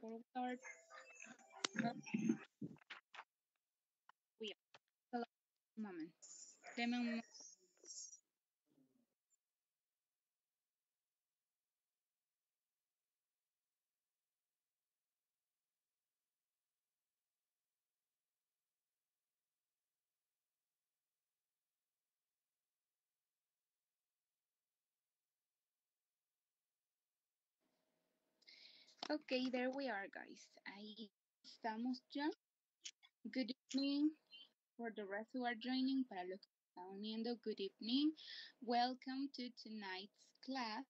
before we moment. Deme un momento. Okay, there we are, guys. Ahí estamos ya. Good evening for the rest who are joining. Para los que están uniendo, good evening. Welcome to tonight's class.